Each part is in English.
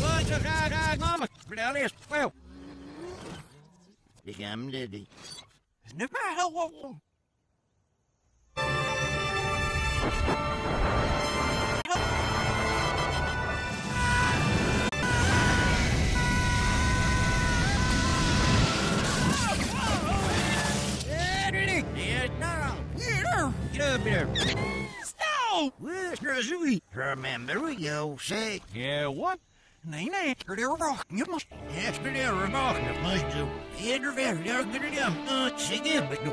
Wat zo graag, graag, mama. Vertel Remember you say. Yeah, what? Er is rock. Je moet... Yes, they're remarking it must do. Eder very, good at them. Uh, sing in, but no.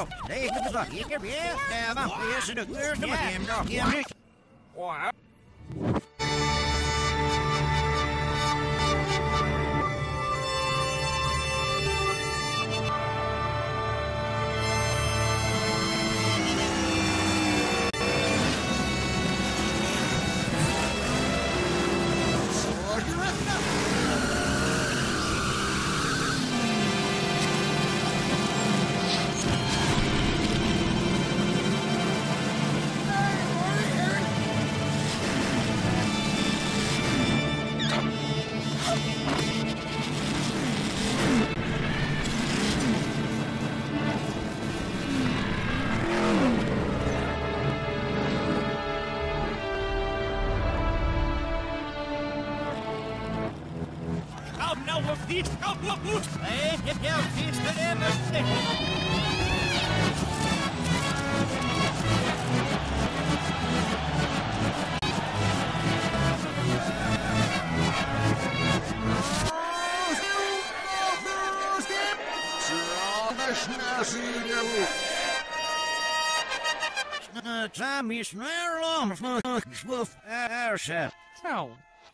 opp. Det er ikke beslag. Ikke be. Det er vampyr, snugger, som er hjemme. Hjemme. Time is snare long, swoof, airset. Zo. En